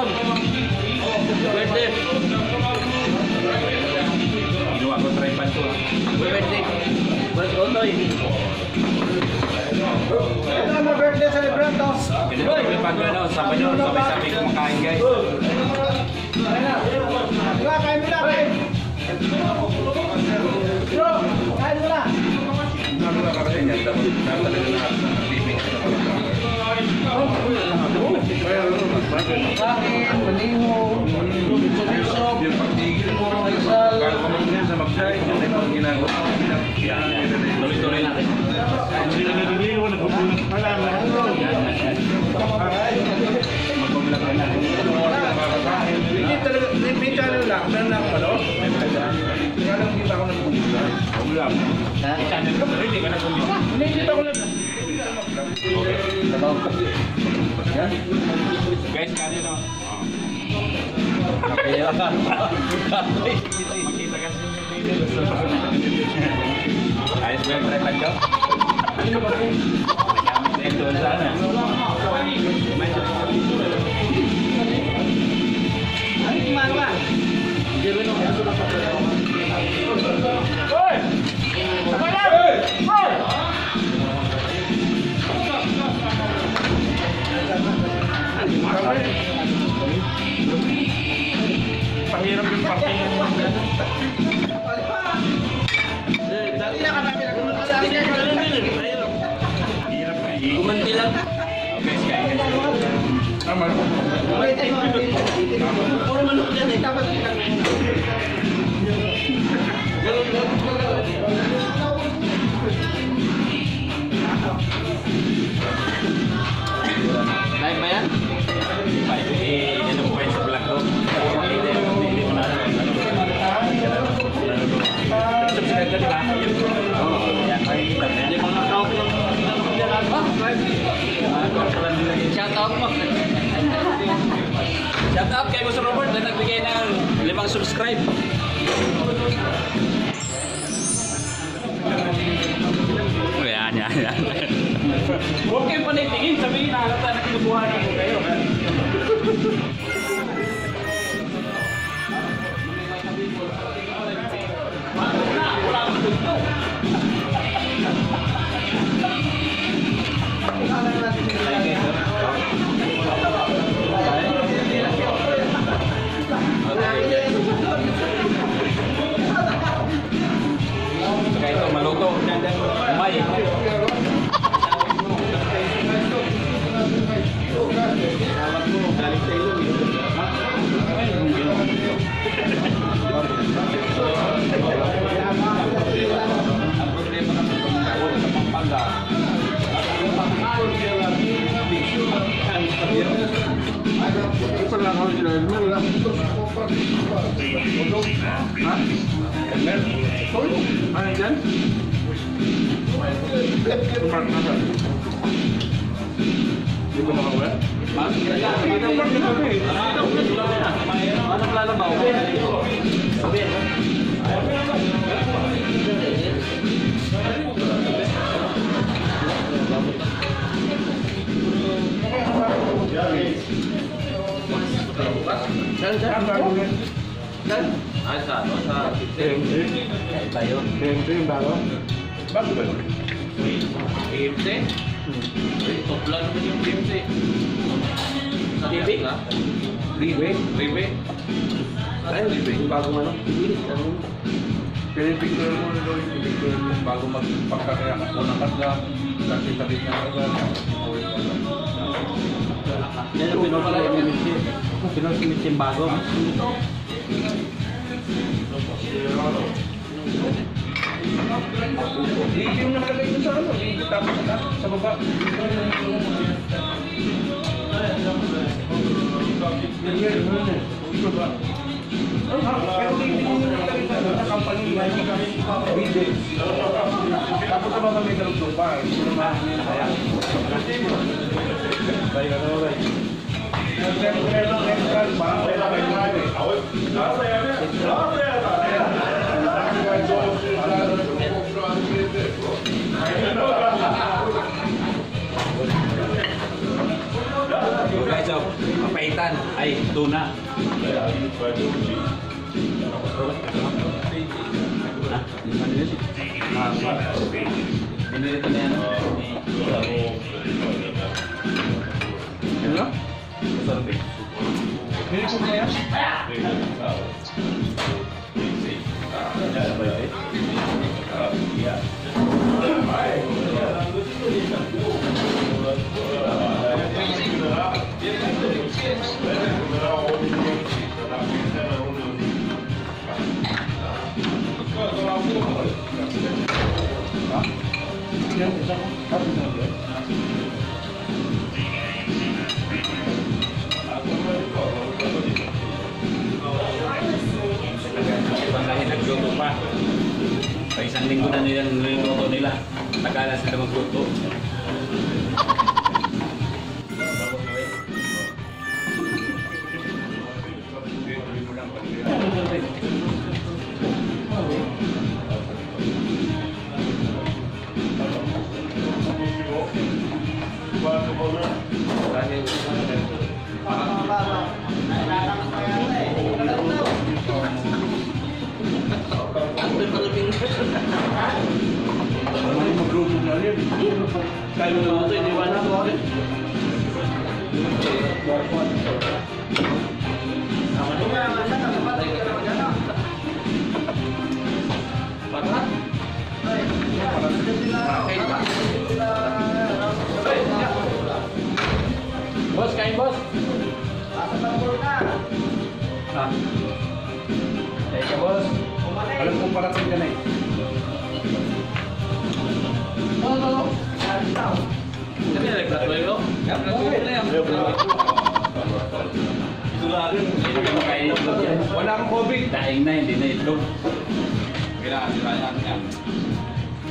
Happy birthday. Ginawa ko try Pancho. Happy birthday. Boss Otoy. Ito ang birthday celebrant to. Pwede ba kami pag ano, sabay nyo, sabay-sabay kumakain guys. Diba, kain mo na, kain. Bro, kain mo na. Kain, maniho, sumisop, maisal. Tuloy-tuloy natin. Hindi talaga, may, may channel lang, meron lang ako, ano? Kaya lang hindi pa ako nagpupunta. Wala. Channel ko, hindi ka nag-umpisa. Hindi, hindi pa ako nag Guys, kanin o. Kaya ka. Makita kasi yung video. Ayos ba yung? Shout out mo. Shout out kay Boss Robert na nagbigay ng limang subscribe. Yan, yan, yan. Huwag kayong panitingin, sabihin na na Yeah. Ang gagawin. Ay, sa ano? Sa TMC. tayo. TMC yung bago. Bago ba? KFC? Top lang naman yung KFC. Sa na? Ribe. Ribe? Ay, Ribe. Yung bago ano? Pinipicture mo na yung pinipicture mo bago magpagkakaya ka po ng karga. Kasi tabi na karga. Yan yung pinupala yung Mitsi. Pinos si Mitsi yung bago. Yung nakalagay doon sa ano, yung tapos sa taas, sa baba. Yan yan, yan, baba. Pero hindi mo nakalagay sa ano, company, yung video. Tapos sa mga may dalog pa, hindi naman kaya. Kaya ano, right? Papaitan ay tuna. Ah, binili ko na yan. Phoenix and Nash? Ah! Isang linggo na nilang niluto nila. Tagala sila magluto.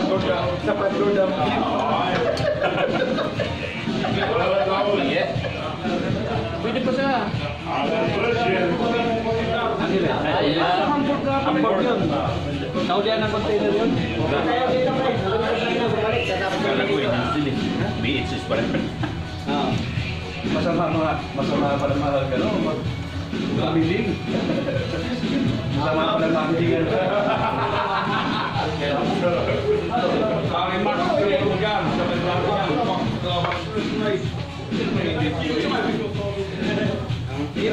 eh, sa. Yeah. Pwede pa siya. Ay, ah, Hamburg yun. Saudian ang container yun. Kaya dito eh, yun, sili. BHS pa rin. Masama mga, masama mahal ka, no? Mag- Mabiling. Masama pala Iya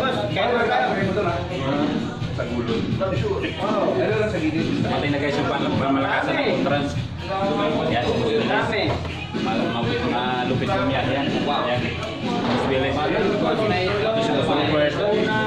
mas, kayaknya mereka betul lah. Sa gulo. Oh, ano lang sa gilid. Pati na Ya, sa malakas na entrance. Yan, dami. Malupit first.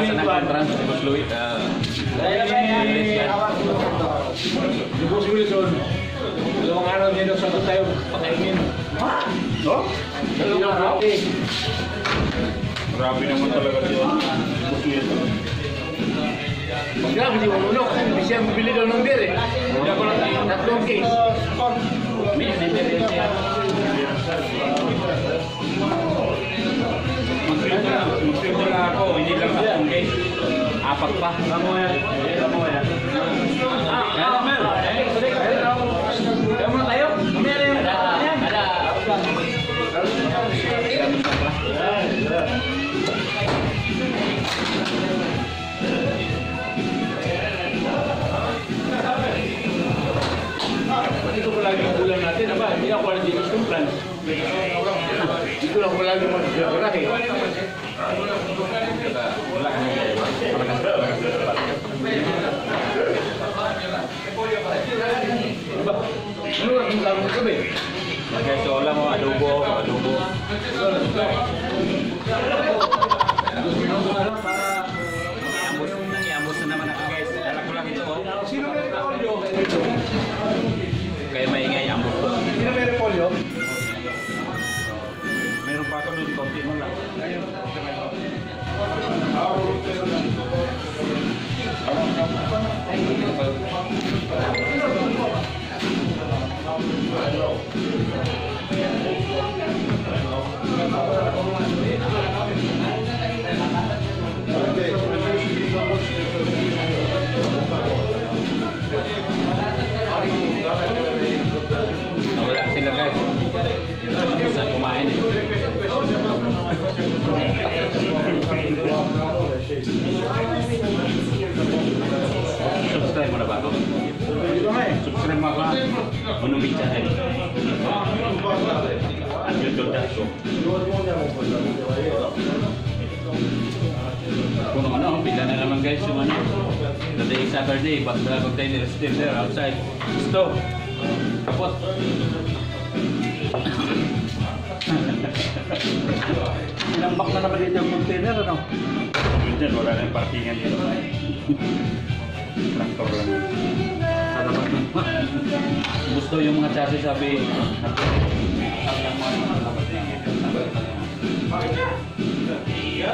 sa malakasan ng entrance, si Boss Louis. Si Boss Wilson. Dalawang araw niya daw sa tayo pakainin. Ha? No? Dalawang araw? Grabe naman talaga siya. Boss Wilson. Grabe, di mo ulo. Hindi siya bibili daw ng beer eh. Hindi ako lang tatlong case. May Ano? yun na. Sumula ako, hindi lang sa apat pa. Kamuya. Kamuya. Wala mga adobo, adobo. Saturday, pag container is still there outside. So, Kapot. Inambak na naman dito yung container, ano? Container, wala na yung parkingan dito. Traktor lang. Gusto yung mga chassis sabi. Iya,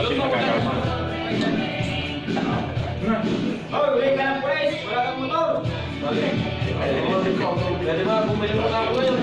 iya, Oh, huwag ka ng press. Wala kang motor. Pwede ba? Bumili mo na ako yun.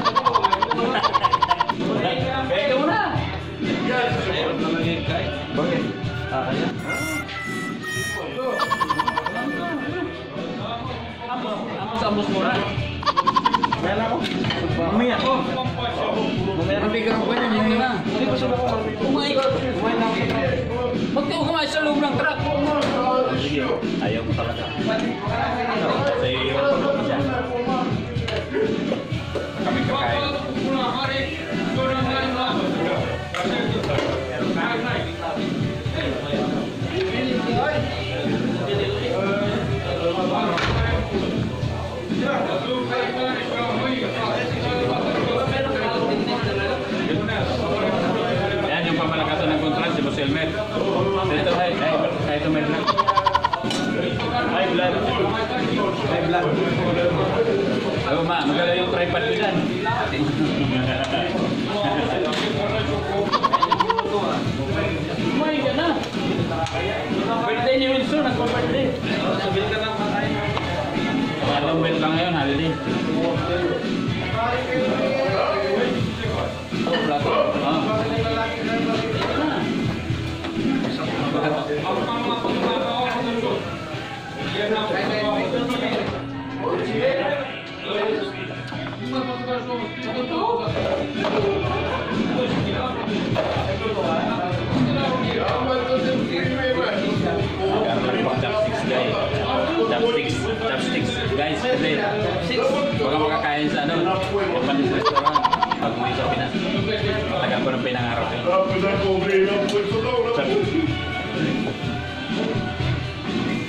ng araw. Tapos ang problema, pulso daw na pulso.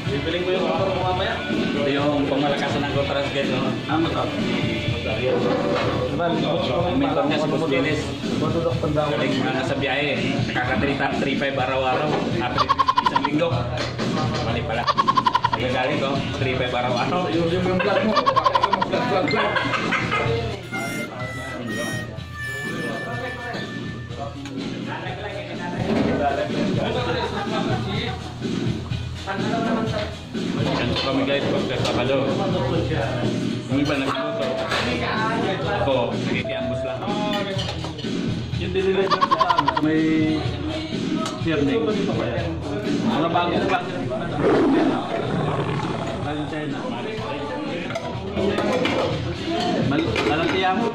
Bibiling ko yung motor mo mamaya. Ito yung pamalakasan ng Gotras guys. No? Ah, motor. Diba, Mentor niya si Boss Dennis. Galing ah, mga nasa biyahe. Nakaka 3-5 araw-araw. After isang linggo. Mali pala. Nagagaling ko. 3-5 araw-araw. Yung yung vlog mo. Bakit ka mag-vlog-vlog-vlog? Pangalaw naman sa... Ganito kami guys pag nagkakalaw. Yung iba nagluto. Ako, nakikiambos lang. Yung dinilay ko sa tamo, may sirning. Mga bago na bago na Bago China. Mal Malang tiyamo.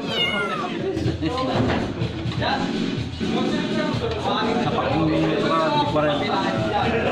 Kapag hindi pa rin.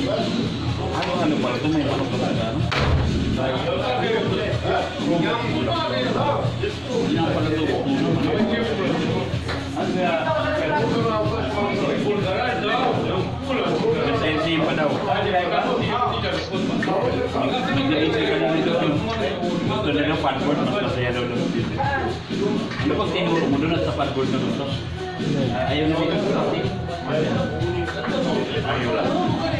Ano ano pala ito? May manok ano? Pala ito. Ano kaya? Kasi pa daw. Nag-iisip ka na nito. Gusto na ng passport, mas masaya daw doon. Ano pag tinuro mo doon at sa passport na gusto? Ayaw na dito. Ayaw lang.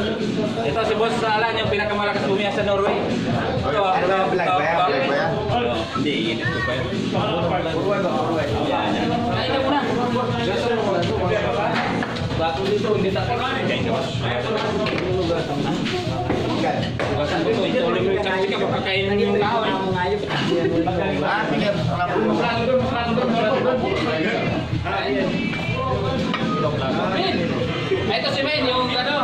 Ito si Boss Alan, yung pinakamalakas bumiya sa Norway. Ito, Ano ba yung vlog ba yan? Vlog ba yan? Oo, Hindi, init ko pa yun. Yan, yan. Kain ka muna. Bago dito, hindi tayo. Bukasan ko to, ito ulit yung kasi kapakainin yung tao. eh. Ah, tingnan. Ah, Ito si Men, yung ano,